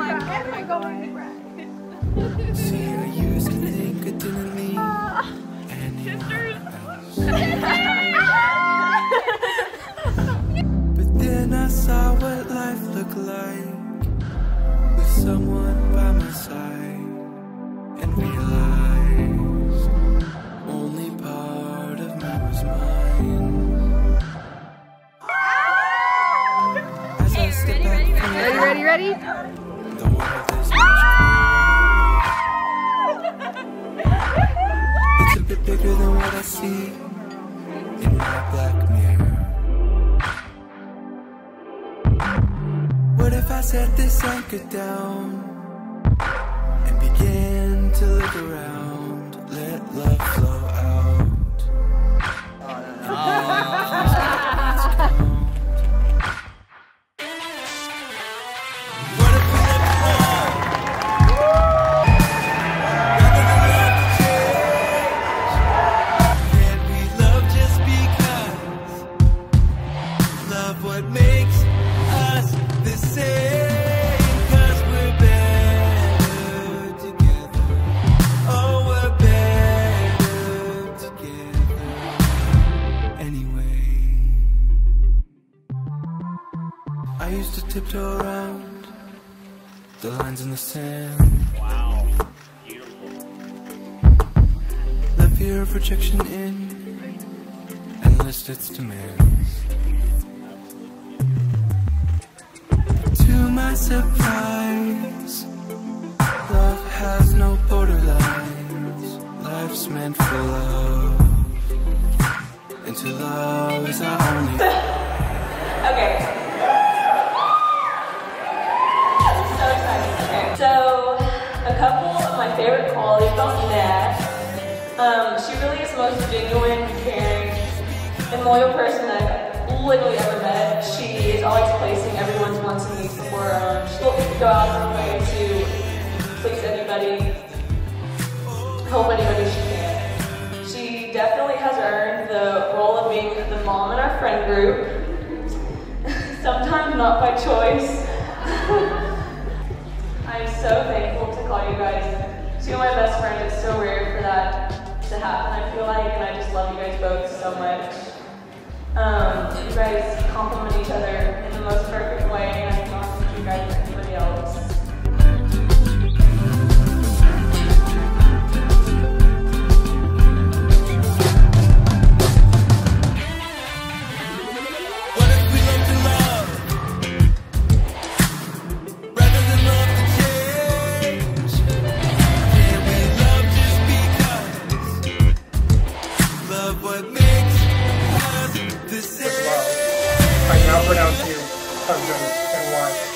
my god. Am I going right? Think it didn't mean. Sisters. but then I saw what life looked like with someone by my side and realized only part of me was mine. As hey, ready, ready, ready, ready? ready? Bigger than what I see in my black mirror. What if I set this anchor down and begin to look around? Let love flow Love what makes us the same. We're better together. Oh, we're better together. Anyway, I used to tiptoe around the lines in the sand. Wow. Beautiful. Let fear of rejection in and list its demands. My surprise, love has no borderlines. Life's meant for love, and to love is our only. Okay. So a couple of my favorite qualities about Nat. Um, she really is the most genuine, caring, and loyal person I've literally ever met. She is always placing everyone's wants and needs before her own. She will go out of her way to please anybody, help anybody she can. She definitely has earned the role of being the mom in our friend group. Sometimes not by choice. I'm so thankful to call you guys two of my best friends. It's so rare for that to happen, I feel like, and I just love you guys both so much. Um, you guys complement each other in the most perfect way, and I think you guys now pronounce you husband and wife.